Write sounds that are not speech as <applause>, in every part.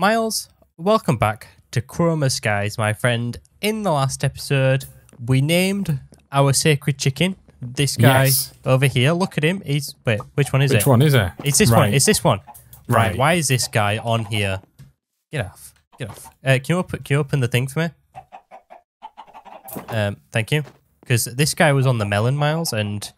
Miles, welcome back to Chroma Skies, my friend. In the last episode, we named our sacred chicken. This guy Yes. over here. Look at him. He's wait. Which one is Which it? Which one is it? It's this right. one. It's this one. Right. Right. Why is this guy on here? Get off. Get off. Uh, can you open? Can you open the thing for me? Um, thank you. Because this guy was on the melon miles, and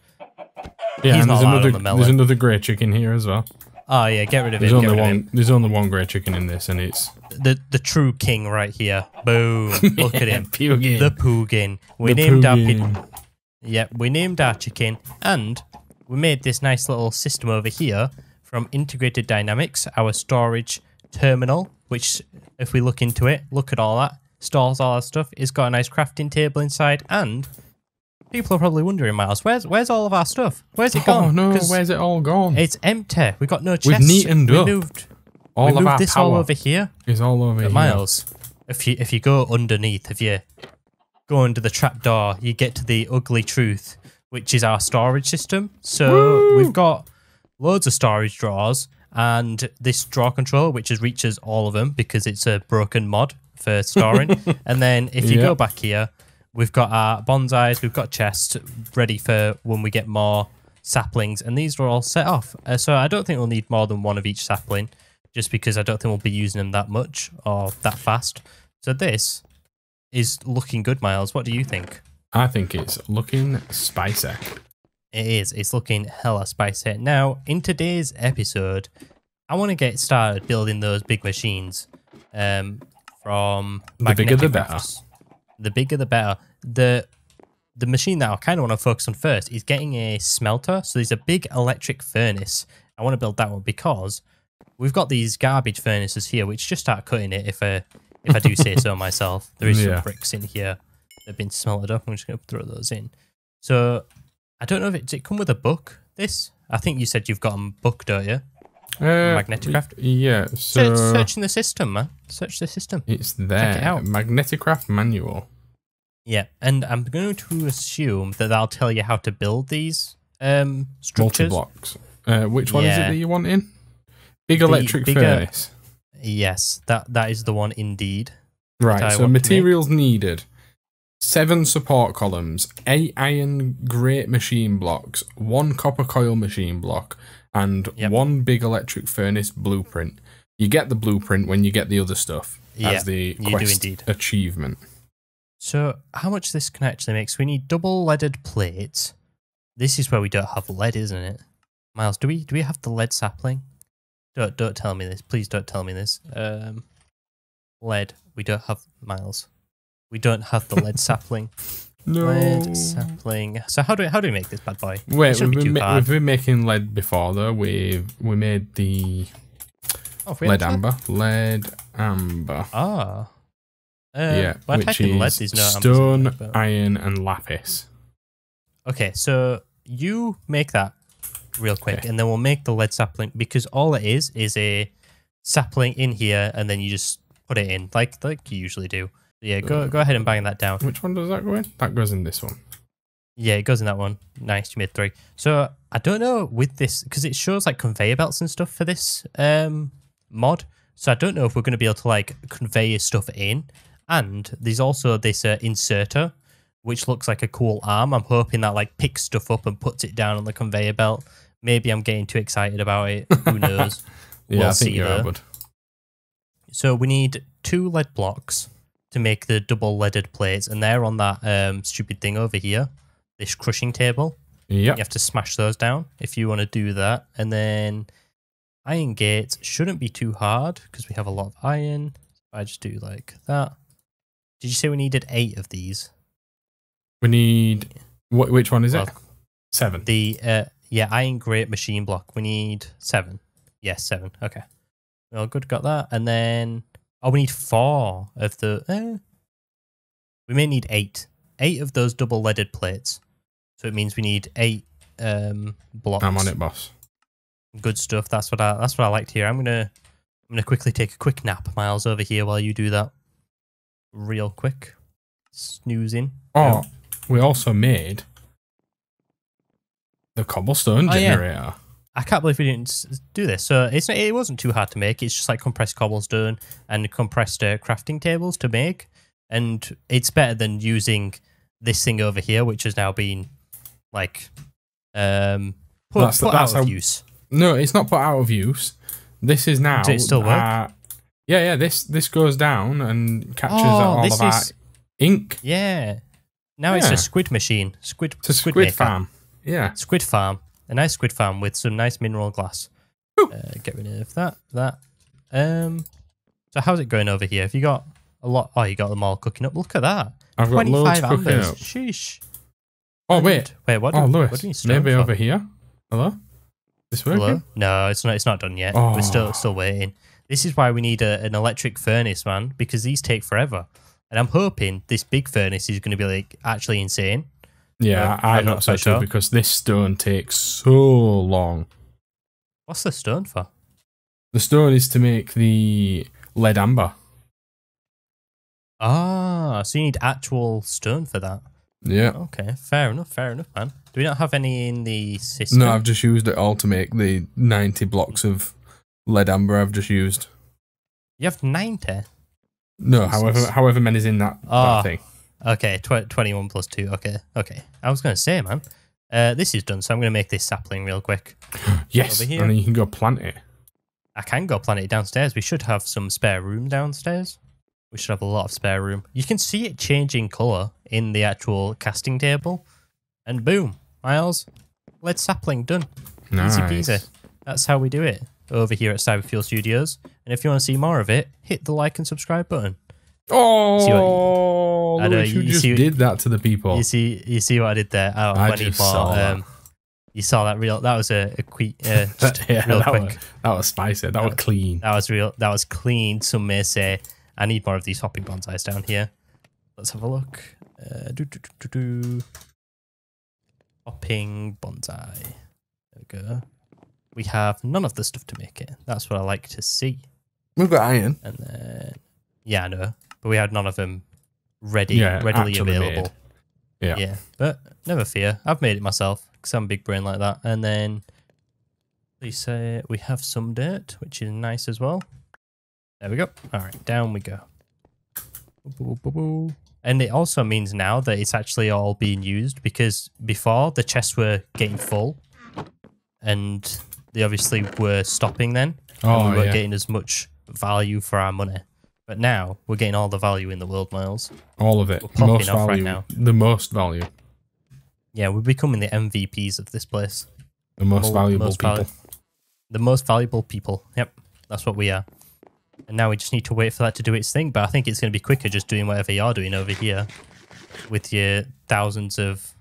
yeah, he's and not there's another the melon. there's another grey chicken here as well. Oh yeah, get rid of it. There's him. only Get rid of one. him. There's only one grey chicken in this, and it's The the true king right here. Boom. <laughs> Look at him. Pugin. The Poogin. We The named our Pugin. pin. Yep, we named our chicken, and we made this nice little system over here from Integrated Dynamics, our storage terminal. Which, if we look into it, look at all that stores all that stuff. It's got a nice crafting table inside, and people are probably wondering, Miles, where's where's all of our stuff? Where's it Oh gone? no! 'Cause Where's it all gone? it's empty. We've got no chests. neatened we up. moved. all we of moved our this power all over here. is all over here. Miles, if you if you go underneath, if you go under the trapdoor, you get to the ugly truth, which is our storage system. So we've got loads of storage drawers and this drawer controller, which is reaches all of them because it's a broken mod for storing. <laughs> and then if you go Yep. back here, we've got our bonsais, we've got chests ready for when we get more saplings, and these are all set off. Uh, so I don't think we'll need more than one of each sapling, just because I don't think we'll be using them that much or that fast. So this is looking good, Miles. What do you think? I think it's looking spicy. It is. It's looking hella spicy. Now, in today's episode, I want to get started building those big machines. Um, from The bigger the better. The bigger the better. The the machine that I kind of want to focus on first is getting a smelter. So there's a big electric furnace. I want to build that one because we've got these garbage furnaces here, which just start cutting it if I if I do say so <laughs> myself. There is Yeah. some bricks in here that have been smelted up. I'm just going to throw those in. So I don't know if it does it come with a book. This I think you said you've got a book, don't you? Uh, Magneticraft? Yeah. Search, So searching the system, man. Search the system. it's there. Check it out. Magneticraft manual. Yeah, and I'm going to assume that I'll tell you how to build these um structures. blocks. Uh, which one is it that you want in? Big The electric bigger- furnace. Yes, that that is the one indeed. Right, so want to make. materials needed. Seven support columns, eight iron grate machine blocks, one copper coil machine block, and Yep. one big electric furnace blueprint. You get the blueprint when you get the other stuff Yeah, as the you do quest indeed. achievement. So how much this can actually make? So we need double leaded plates. This is where we don't have lead, isn't it? Miles, do we do we have the lead sapling? Don't don't tell me this. Please don't tell me this. Um lead. We don't have Miles. We don't have the lead <laughs> sapling. No. Lead sapling. So how do we, how do we make this bad boy? Wait, we've be been, ma- we've been making lead before though. We we made the Oh, we lead amber, lead amber. Ah. Uh, yeah, which typed in lead, is no stone, but- iron, and lapis. Okay, so you make that real quick, Okay. and then we'll make the lead sapling because all it is is a sapling in here, and then you just put it in like like you usually do. Yeah, go go ahead and bang that down. Which one does that go in? That goes in this one. Yeah, it goes in that one. Nice, you made three. So I don't know with this because it shows like conveyor belts and stuff for this um mod. So I don't know if we're going to be able to like convey stuff in. And there's also this uh, inserter, which looks like a cool arm. I'm hoping that like picks stuff up and puts it down on the conveyor belt. Maybe I'm getting too excited about it. Who <laughs> knows? Yeah, We'll I think see you're bud. So we need two lead blocks to make the double leaded plates, and they're on that um, stupid thing over here, this crushing table. Yep. You have to smash those down if you want to do that. And then iron gates shouldn't be too hard because we have a lot of iron. I just do like that. Did you say we needed eight of these? We need. Wh- which one is Well, it? Seven. The uh, yeah, iron grate machine block. We need seven. Yes, seven. Okay. Well, good. Got that. And then oh, we need four of the. Eh, we may need eight. Eight of those double leaded plates. So it means we need eight um blocks. I'm on it, boss. Good stuff. That's what I. That's what I like to hear. I'm gonna. I'm gonna quickly take a quick nap, Miles, over here while you do that. Real quick. Snoozing. Oh, we also made the cobblestone Oh, yeah. generator. I can't believe we didn't do this. So it's not, it wasn't too hard to make. It's just like compressed cobblestone and compressed uh, crafting tables to make, and it's better than using this thing over here, which has now been like um put, That's put that's out of how- use. No, it's not put out of use. This is now. Does it still work? uh, yeah, yeah. This this goes down and captures Oh, all of our is- ink. Yeah. Now it's a squid machine. Squid It's a squid, squid farm. Yeah. Squid farm. A nice squid farm with some nice mineral glass. Uh, get rid of that. That. Um. So how's it going over here? Have you got a lot? Oh, you got them all cooking up. Look at that. I've got loads cooking ambers. up. Sheesh. Oh wait. Wait. What? Oh do, Lewis. what do you maybe for? over here. Hello. This working? Hello? No, it's not. It's not done yet. We're still Oh. still waiting. This is why we need a, an electric furnace, man, because these take forever. And I'm hoping this big furnace is going to be like actually insane. Yeah, Uh, I I'm hope not so sure. because this stone takes so long. What's the stone for? The stone is to make the lead amber. Ah, so you need actual stone for that. Yeah. Okay, fair enough, fair enough, man. Do we not have any in the system? No, I've just used it all to make the 90 blocks of lead amber I've just used. You have 90? No, Jesus. however however many's in that, Ah. that thing. Okay, tw- 21 plus 2. Okay, okay. I was going to say, man, uh, this is done, so I'm going to make this sapling real quick. <gasps> Yes, over here. and then you can go plant it. I can go plant it downstairs. We should have some spare room downstairs. We should have a lot of spare room. You can see it changing colour in the actual casting table. And boom, Miles, lead sapling done. Nice. Easy peasy. That's how we do it over here at Cyberfuel Studios. And if you want to see more of it, hit the like and subscribe button. Oh, I know, you, you just see- did that to the people. You see, you see what I did there. Oh, I just bought, saw that. um, you saw that real. That was a, a quick, uh, <laughs> just yeah, real that quick. was, that was spicy. That was clean. That was real. That was clean. Some may say. I need more of these hopping bonsais down here. Let's have a look. Uh, do, do, do, do, do. Hopping bonsai. There we go. We have none of the stuff to make it. That's what I like to see. We've got iron. And then, yeah, I know, but we had none of them ready, Yeah, readily available. made. Yeah. Yeah, but never fear. I've made it myself because I'm a big brain like that. And then please say we have some dirt, which is nice as well. There we go. All right, down we go. And it also means now that it's actually all being used because before the chests were getting full and they obviously were stopping then. Oh, we weren't yeah. getting as much value for our money. But now we're getting all the value in the world, Miles. All of it. We're popping Most off right value. now. The most value. Yeah, we're becoming the MVPs of this place. The most Mo- valuable most people. valu- the most valuable people. Yep, that's what we are. And now we just need to wait for that to do its thing. But I think it's going to be quicker just doing whatever you're doing over here with your thousands of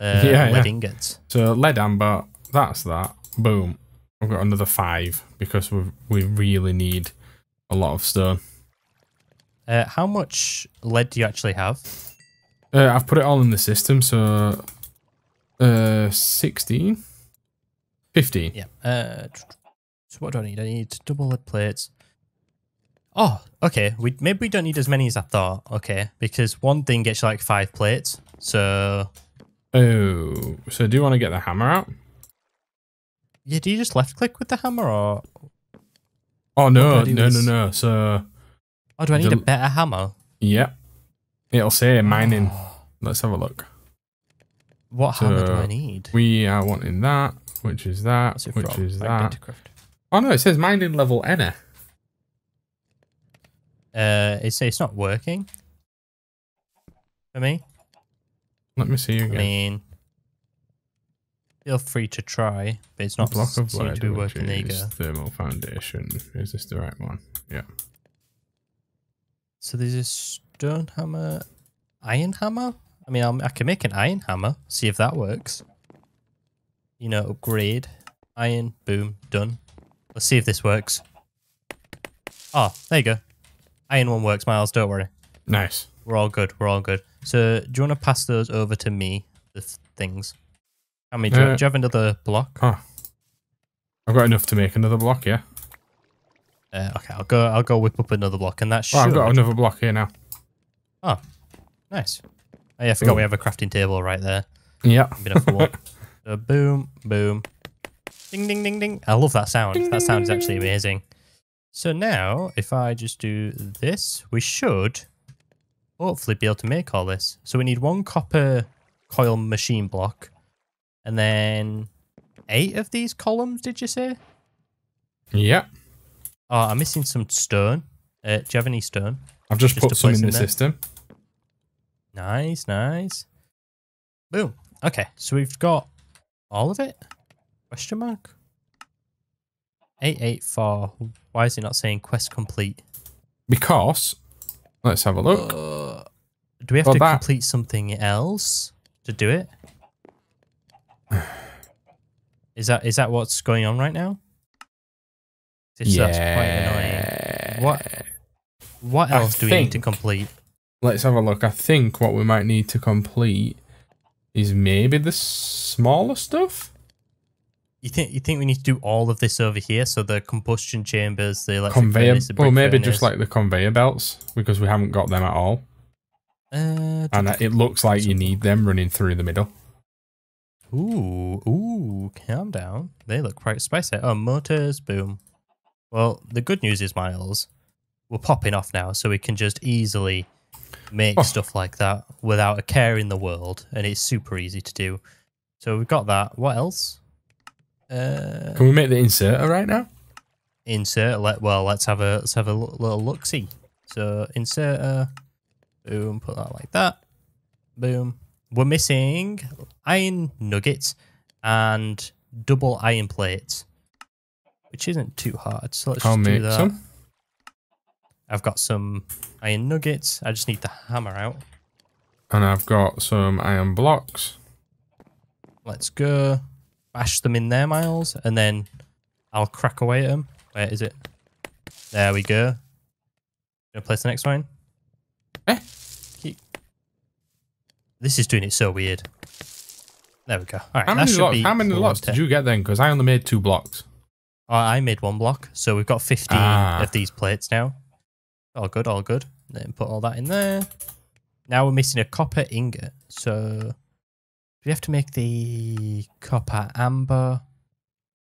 uh, <laughs> Yeah, lead yeah. ingots. So lead amber, that's that. Boom. I've got another five because we we really need a lot of stone. Uh, how much lead do you actually have? Uh, I've put it all in the system, so uh, 16? 15. Yeah. Uh, so what do I need? I need double lead plates. Oh, okay. We maybe we don't need as many as I thought. Okay, because one thing gets you like five plates. So Oh, so do you want to get the hammer out? Yeah, do you just left click with the hammer or Oh no, no, no, no. So oh do I need a better hammer? yeah, it'll say mining. Let's have a look. What hammer do I need? We are wanting that, which is that, which from? is that. Oh no, it says mining level N. Uh, it's it's not working for me. Let me see I again. mean, feel free to try, but it's not block of seem to be working. There you is go. thermal foundation. Is this the right one? Yeah. So there's a stone hammer, iron hammer. I mean, I'll, I can make an iron hammer. See if that works. You know, upgrade iron. Boom, done. Let's see if this works. Oh, there you go. Iron one works, Miles. Don't worry. Nice. We're all good. We're all good. So, do you want to pass those over to me? The th- things. How many? Do, you, Uh, do you have another block? Oh, I've got enough to make another block. Yeah. Uh, okay, I'll go. I'll go whip up another block, and that should. Oh, I've got another block here now. Oh, nice. Oh yeah, I forgot Ooh. we have a crafting table right there. Yeah. I'm gonna for one. So boom, boom, Ding, ding, ding, ding. I love that sound. that sound is actually amazing. So now, if I just do this, we should hopefully be able to make all this. So we need one copper coil machine block and then eight of these columns, did you say? Yeah. Oh, I'm missing some stone. Uh, do you have any stone? I've just, Just put some in the there. system. Nice, nice. Boom. Okay, so we've got all of it? Question mark? 884. Why is it not saying quest complete? Because, let's have a look. Uh, do we have Well, to that- complete something else to do it? Is that is that what's going on right now? This, That's quite annoying. What what I else do we need to complete? Let's have a look. I think what we might need to complete is maybe the smaller stuff. You think you think we need to do all of this over here? So the combustion chambers, the electric Conveyor, furnace, the well, maybe just like the conveyor belts because we haven't got them at all, Uh, and it looks like you need them running through the middle. Ooh, ooh, calm down. They look quite spicy. Oh, motors, boom. Well, the good news is, Miles, we're popping off now, so we can just easily make Oh. stuff like that without a care in the world, and it's super easy to do. So we've got that. What else? Uh, Can we make the inserter right now? insert. Let well, let's have a let's have a little look see. So inserter, boom, put that like that, boom. We're missing iron nuggets and double iron plates, which isn't too hard. So let's I'll just do that. some. I've got some iron nuggets. I just need the hammer out. And I've got some iron blocks. Let's go. Bash them in there, Miles, and then I'll crack away at them. Where is it? There we go. Gonna place the next one. Eh? Keep. This is doing it so weird. There we go. All right, How that many be How many lots did you get then? Because I only made two blocks. Oh, I made one block, so we've got 15 Ah. of these plates now. All good, all good. Then put all that in there. Now we're missing a copper ingot. So we have to make the copper amber?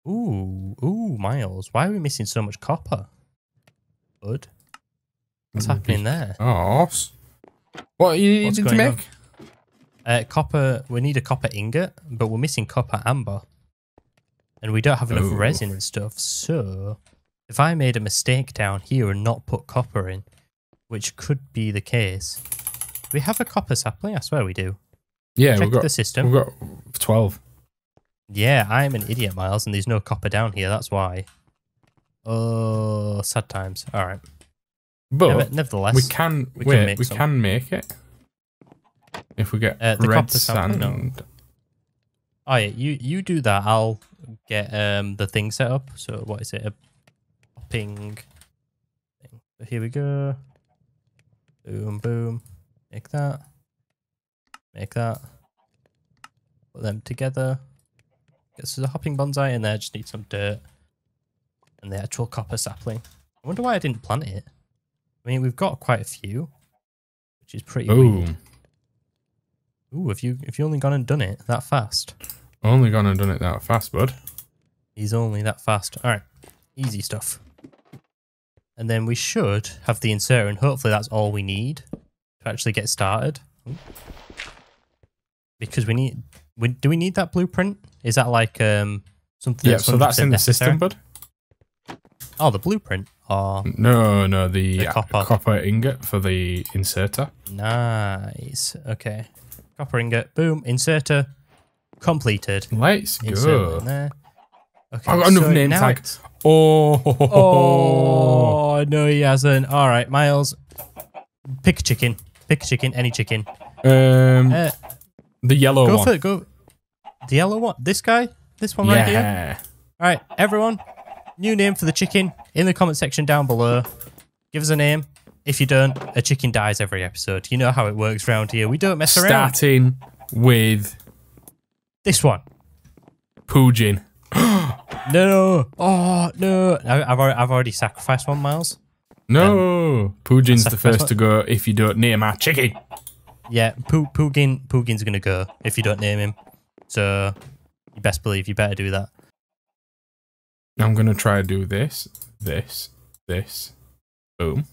Ooh, ooh, Miles. Why are we missing so much copper? Good. What's happening there? Oh, what are you What's needing to make? Uh, copper. We need a copper ingot, but we're missing copper amber, and we don't have enough Oh. resin and stuff. So, if I made a mistake down here and not put copper in, which could be the case, we have a copper sapling. I swear we do. Yeah, Check we've got the system. we've got twelve. Yeah, I'm an idiot, Miles, and there's no copper down here. That's why. Oh, sad times. All right. But Never- nevertheless, we can we can make we some. can make it if we get Uh, the red sapling, no. sand. Oh yeah, you you do that. I'll get um the thing set up. So what is it? A popping thing. So here we go. Boom, boom. Make that. Make that. Put them together. Get us a hopping bonsai in there. Just need some dirt and the actual copper sapling. I wonder why I didn't plant it. I mean, we've got quite a few, which is pretty weird. Ooh, if you have you only gone and done it that fast? Only gone and done it that fast, bud. He's only that fast. All right, easy stuff. And then we should have the inserter, and hopefully that's all we need to actually get started. Ooh. Because we need, we, do we need that blueprint? Is that like um something? Yeah, that's so that's 100% in the necessary? system, bud. Oh, the blueprint. Oh, No, no, the, The copper. copper ingot for the inserter. nice. Okay, copper ingot. Boom. Inserter completed. Let's Insert go. there. Okay. I've got another so name tag. Oh, Oh no, he hasn't. All right, Miles, pick a chicken. Pick a chicken, any chicken. um, Uh, the yellow go one. for it. Go. The yellow one. This guy. This one right here. yeah. All right, everyone. New name for the chicken in the comment section down below. Give us a name. If you don't, a chicken dies every episode. You know how it works around here. We don't mess around. Starting with This one. Poojin. <gasps> No. Oh no. I, I've already, I've already sacrificed one, Miles. No, um, Poojin's the first what? to go if you don't name our chicken. Yeah, Poo- Poogin, Poogin's gonna go if you don't name him. So you best believe you better do that. I'm gonna try to do this, this, this, boom,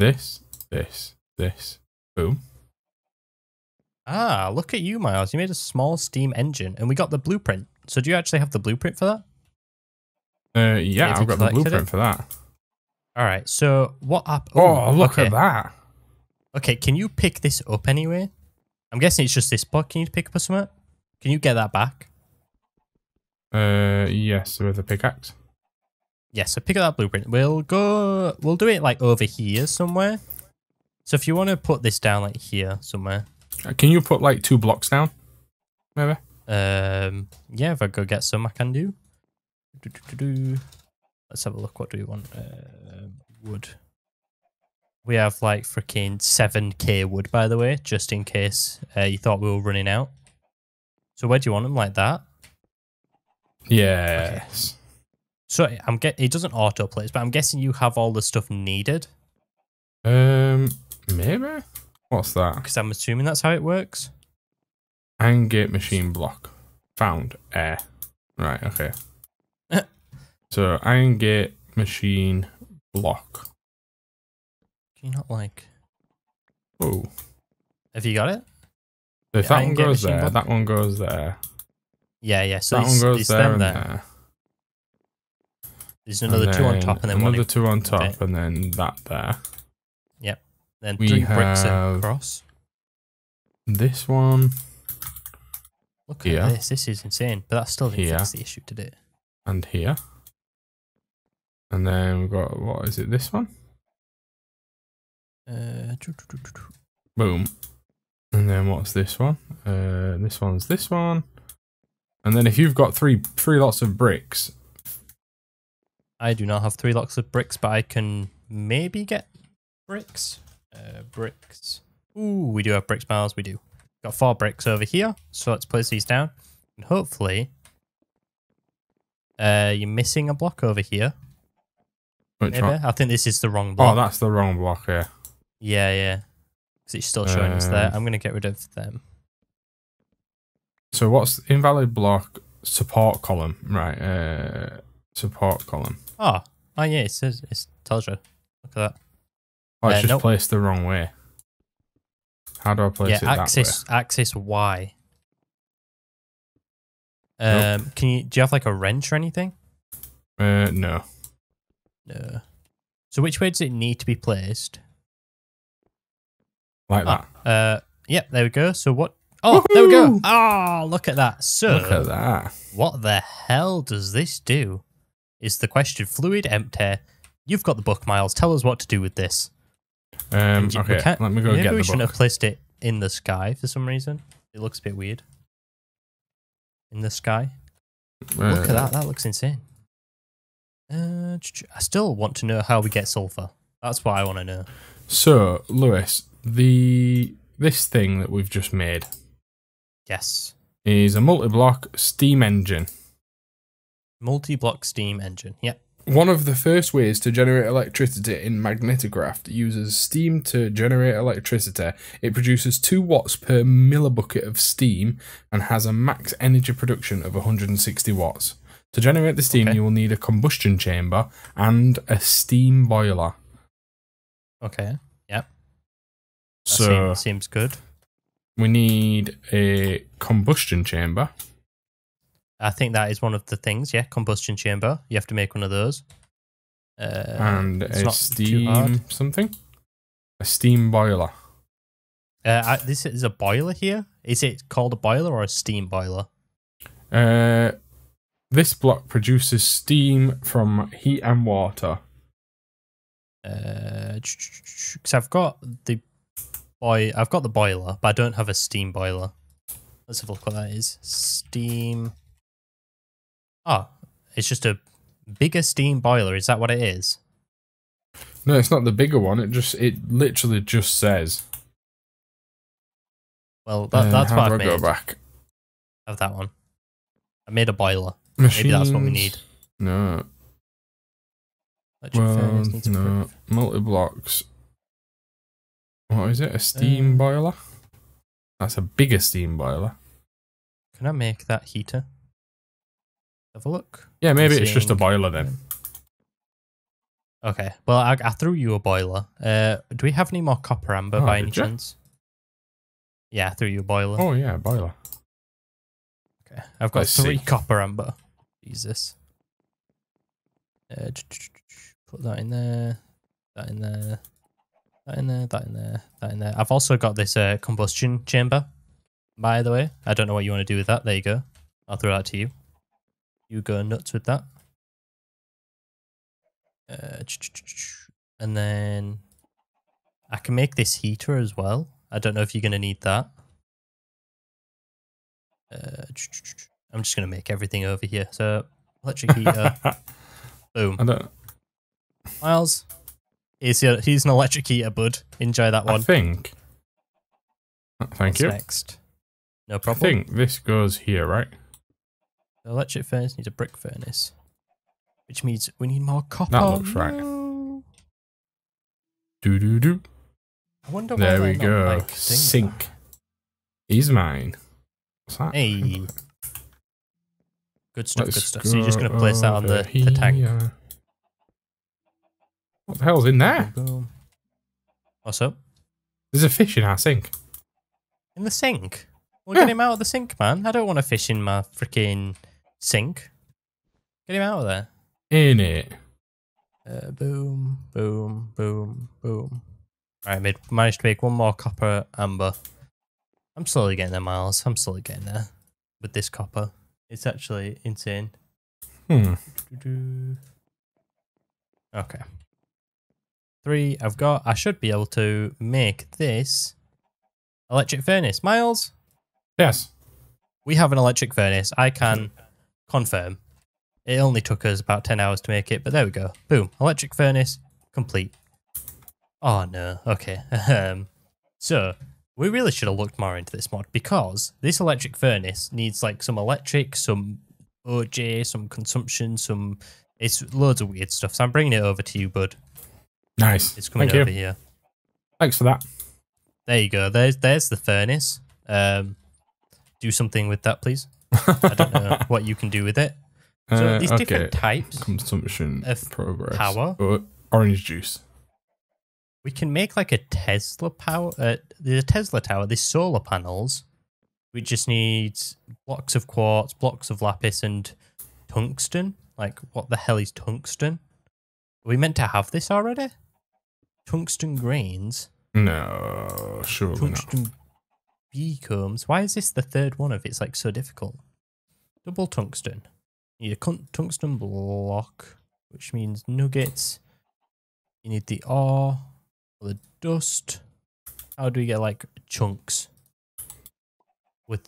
this, this, this, boom. Ah, look at you, Miles. You made a small steam engine, and we got the blueprint. So do you actually have the blueprint for that? Uh, yeah, I've got the blueprint it? for that. All right. So what app? Oh, look okay. at that! Okay, can you pick this up anyway? I'm guessing it's just this block. Can you pick up or something? Can you get that back? Uh, yes, with a pickaxe. Yes, so pick up that blueprint. We'll go. We'll do it like over here somewhere. So if you want to put this down like here somewhere, Uh, Can you put like two blocks down? Maybe. um, yeah, if I go get some, I can do. Do-do-do-do. Let's have a look. What do we want? Uh, wood. We have like freaking 7k wood, by the way, just in case uh, you thought we were running out. So where do you want them? Like that? Yes. So I'm get. It doesn't auto place, but I'm guessing you have all the stuff needed Um, maybe. What's that? because I'm assuming that's how it works. Iron gate machine block found air. Right. Okay. <laughs> so iron gate machine block. Can you not like? Oh, Have you got it? if The that one goes there, block? that one goes there. Yeah, yeah. So that one goes there and there. there. There's another two on top, and then another one. two on top, Okay. and then that there. Yep. Then we three bricks across. This one Look here. at this. This is insane. But that still didn't Here. fix the issue, did it? and here. And then we've got what is it? This one. Uh, Boom. And then what's this one? Uh, this one's this one. And then if you've got three three lots of bricks, I do not have three locks of bricks, but I can maybe get bricks. Uh, bricks. Ooh, we do have bricks, Miles. We do. Got four bricks over here. So let's place these down. And hopefully, uh, you're missing a block over here. which Maybe. one? I think this is the wrong block. Oh, that's the wrong block here. yeah, yeah. Because it's still showing us there. Um, I'm going to get rid of them. So what's invalid block support column? Right, uh support column. Oh, oh yeah, it says, it tells you. Look at that. Oh, it's Uh, just nope. placed the wrong way. How do I place yeah, it that axis axis Y. Nope. Um, can you do you have like a wrench or anything? Uh no. No. So which way does it need to be placed? Like Ah, that. uh, yep, there we go. So what? Oh, there we go. Oh, look at that. So Look at that. what the hell does this do? Is the question fluid empty? You've got the book, Miles. Tell us what to do with this. Um We okay, let me go Maybe get we the shouldn't book. have placed it in the sky for some reason. It looks a bit weird. In the sky. Look at Uh, that. That looks insane. Uh, I still want to know how we get sulfur. That's what I want to know. So, Lewis, the this thing that we've just made Yes. is a multi-block steam engine. Multi-block steam engine. Yep. One of the first ways to generate electricity in Magneticraft uses steam to generate electricity. It produces 2 watts per millibucket of steam and has a max energy production of 160 watts. To generate the steam, Okay. you will need a combustion chamber and a steam boiler. Okay. Yep. That So, seems, seems good. we need a combustion chamber. I think that is one of the things. Yeah, combustion chamber. You have to make one of those. Uh, and it's a not too hard. steam something. A steam boiler. Uh, I, this is a boiler here. Is it called a boiler or a steam boiler? Uh, this block produces steam from heat and water. Because Uh, I've got the boy, I've got the boiler, but I don't have a steam boiler. Let's have a look what that is. Steam. Oh, it's just a bigger steam boiler. Is that what it is? No, it's not the bigger one. It just it literally just says. Well, that, Uh, that's how what do I've I go made back? of that one. I made a boiler. Machines. that's what we need. No, Electric well, furnace needs a no, multi blocks. What is it? A steam Uh, boiler? That's a bigger steam boiler. Can I make that heater? Have a look. Yeah, maybe it's just a boiler then. Okay. Well, I, I threw you a boiler. Uh, do we have any more copper amber Oh, by any ya? chance? Yeah, I threw you a boiler. Oh yeah, boiler. Okay. I've got Let's three see. copper amber. Jesus. Uh, put that in there. That in there. That in there. That in there. That in there. I've also got this uh, combustion chamber. By the way, I don't know what you want to do with that. There you go. I'll throw that to you. You go nuts with that. Uh, and then I can make this heater as well. I don't know if you're going to need that. Uh, I'm just going to make everything over here. So, electric heater. <laughs> boom. I don't. Miles, here's, your, here's an electric heater, bud. Enjoy that one. I think. Thank What's you. next? No problem. I problem. think this goes here, right? The electric furnace needs a brick furnace, which means we need more copper. That looks right. No. Do do do. I wonder why There they're we not, go. like, Sink. He's mine. What's that? that. Hey. Good stuff, Let's good stuff. So you're just going to place that on go the, the tank. What the hell's in there? What's up? There's a fish in our sink. In the sink? Well, Yeah. get him out of the sink, man. I don't want to fish in my freaking sink. Get him out of there. In it. Uh, boom, boom, boom, boom. All right, made managed to make one more copper amber. I'm slowly getting there, Miles. I'm slowly getting there with this copper. It's actually insane. Hmm. Okay. Three I've got. I should be able to make this electric furnace. Miles, Yes. we have an electric furnace. I can <laughs> confirm. It only took us about 10 hours to make it, but there we go. Boom. Electric furnace complete. Oh no. Okay. <laughs> Um so we really should have looked more into this mod because this electric furnace needs like some electric, some OJ, some consumption, some it's loads of weird stuff. So I'm bringing it over to you, bud. Nice. It's coming Thank over you. here. Thanks for that. There you go. There's there's the furnace. Um do something with that, please. I don't know <laughs> what you can do with it. So Uh, these okay. different types, Consumption of progress. power. Oh, orange juice. we can make like a Tesla power. Uh, the Tesla tower, these solar panels. We just need blocks of quartz, blocks of lapis, and tungsten. Like, what the hell is tungsten? Are we meant to have this already? Tungsten grains, No, surely not. Tungsten beacombs. Why is this the third one of it's like so difficult? Double tungsten. You need a tungsten block, which means nuggets. You need the ore, or the dust. How do we get like chunks with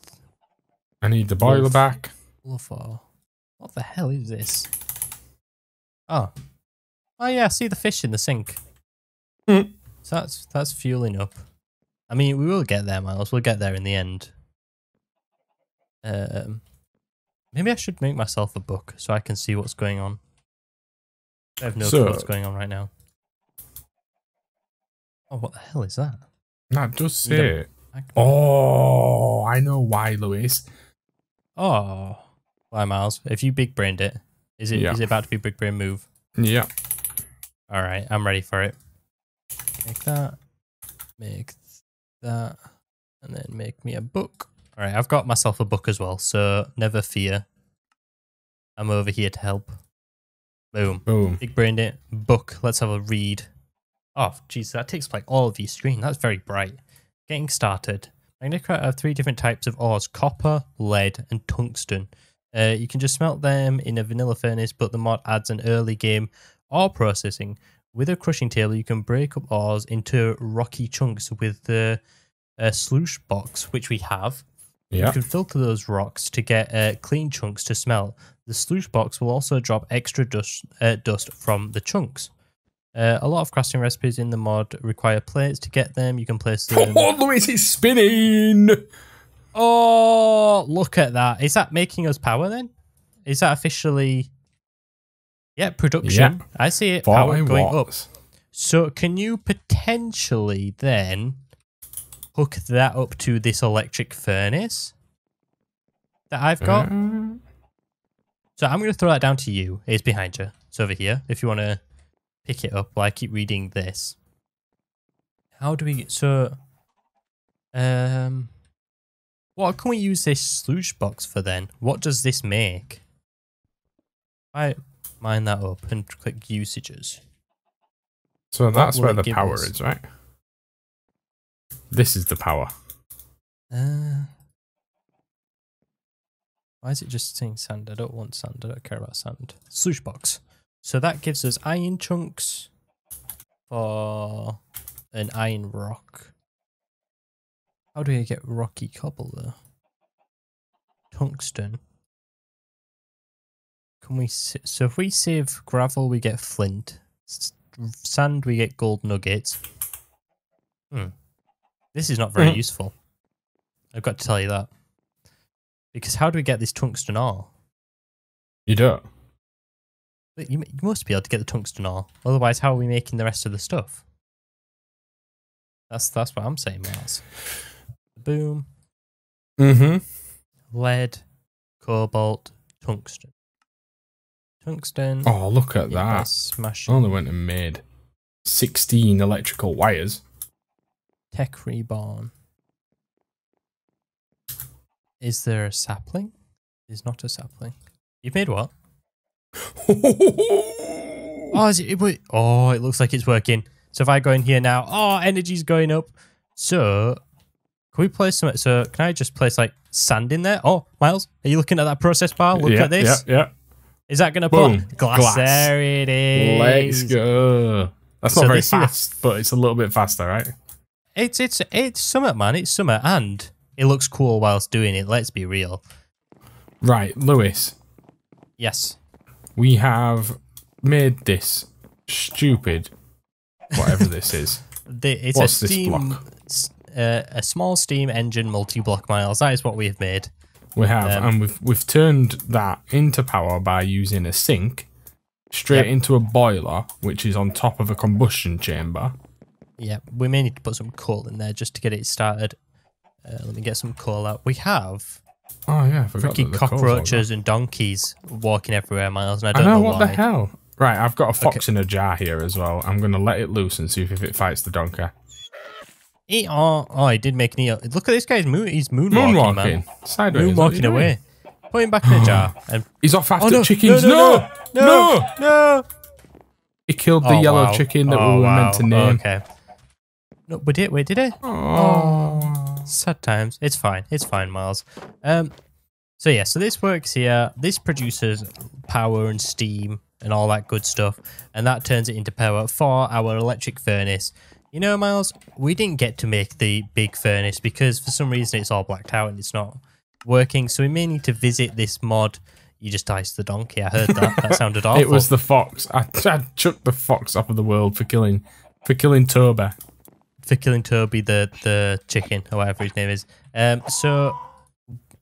I need the boiler Wolf. back. fluff ore? What the hell is this? Oh, oh yeah, I see the fish in the sink. Hmm. So that's that's fueling up. I mean, we will get there, Miles. We'll get there in the end. Um, maybe I should make myself a book so I can see what's going on. I have no So- clue what's going on right now. Oh, what the hell is that? That does You say it. Oh, I know why, Lewis. Oh, why, Miles? If you big brained it, is it is Yeah. it about to be a big brain move? Yeah. All right, I'm ready for it. Make that, make that, and then make me a book. All right, I've got myself a book as well, so never fear. I'm over here to help. Boom. Boom. Big brained it. Book. Let's have a read. Oh, jeez, that takes like all of your screen. That's very bright. Getting started. Magneticraft have three different types of ores copper, lead, and tungsten. Uh, you can just smelt them in a vanilla furnace, but the mod adds an early game ore processing. With a crushing table, you can break up ores into rocky chunks with the uh, sluice box, which we have. You can filter those rocks to get uh, clean chunks to smelt. The sluice box will also drop extra dust, uh, dust from the chunks. Uh, a lot of crafting recipes in the mod require plates to get them. You can place them. <laughs> Oh, Lewis is spinning. oh, look at that! Is that making us power then? Is that officially? Yeah, production. Yeah. I see it. Power 40 going up. So can you potentially then hook that up to this electric furnace that I've got? Uh, So I'm going to throw that down to you. It's behind you. It's over here. If you want to pick it up while I keep reading this. How do we get so? Um, what can we use this sluice box for then? What does this make? I mine that up and click usages. So that's where the power us? is, right? This is the power. Uh, why is it just saying sand? I don't want sand. I don't care about sand. Sluice box. So that gives us iron chunks for an iron rock. How do I get rocky cobble though? Tungsten. Can we? So if we save gravel, we get flint. Sand, we get gold nuggets. Hmm. This is not very Mhm. useful. I've got to tell you that. Because how do we get this tungsten ore? You don't. You, you must be able to get the tungsten ore. Otherwise, how are we making the rest of the stuff? That's that's what I'm saying, Mars. Boom, Mm-hmm. lead, cobalt, tungsten. Tungsten. Oh, look at by that. Smashing. Oh, Only went and made 16 electrical wires. Tech reborn. Is there a sapling? There's not a sapling. You've made what? <laughs> Oh, is it, it? Oh, it looks like it's working. So if I go in here now, oh, energy's going up. So can we place some? So can I just place like sand in there? Oh, Miles, are you looking at that process bar? Look yeah, at this. Yeah, Yeah, Is that going to put glass? Glass. There it is. Let's go. That's So not very this fast, but it's a little bit faster, right? It's it's it's summer, man. It's summer, and it looks cool whilst doing it. Let's be real. Right, Lewis. Yes. We have made this stupid, whatever this is. <laughs> The, it's What's a this steam, block? uh, a small steam engine multi-block miles. That is what we have made. We have, Um, and we've we've turned that into power by using a sink straight Yep. into a boiler, which is on top of a combustion chamber. Yeah, we may need to put some coal in there just to get it started. Uh, let me get some coal out. We have Oh yeah, I forgot freaking cockroaches and donkeys walking everywhere, Miles, and I don't I know know, what why. the hell. Right, I've got a fox in a jar here as well. I'm gonna let it loose and see if, if it fights the donkey. He, oh, oh, he did make an Look at this guy's moon. He's moonwalking, man. Moonwalking, sideways. what are Moonwalking away. Put him back in the jar. And He's off after oh no, chickens. No, no, no, no. He killed the Oh, yellow chicken that Oh, we were wow. meant to name. Okay. No, we did. We did it. Oh. Sad times. It's fine. It's fine, Miles. Um. So yeah. So this works here. This produces power and steam and all that good stuff, and that turns it into power for our electric furnace. You know, Miles, we didn't get to make the big furnace because for some reason it's all blacked out and it's not working. So we may need to visit this mod. You just diced the donkey. I heard that. That sounded awful. <laughs> It was the fox. I, I chucked the fox off of the world for killing for killing Toby. for killing Toby the the chicken or whatever his name is. Um, so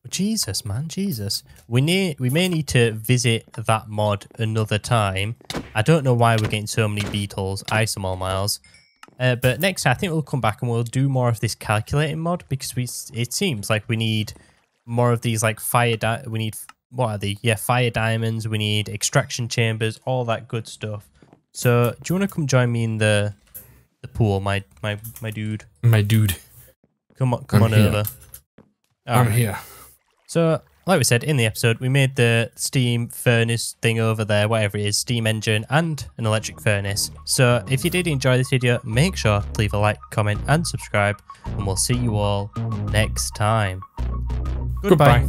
Jesus, man, Jesus, we need we may need to visit that mod another time. I don't know why we're getting so many beetles, isomol miles. Uh, but next I think we'll come back and we'll do more of this calculating mod because we it seems like we need more of these like fire. Di- we need what are they? Yeah, fire diamonds. We need extraction chambers, all that good stuff. So, do you want to come join me in the the pool, my my my dude? My dude, Come on, come I'm on here. over. I'm Alright. here. So, like we said in the episode, we made the steam furnace thing over there, whatever it is, steam engine and an electric furnace. So, if you did enjoy this video, make sure to leave a like, comment, and subscribe, and we'll see you all next time. Goodbye.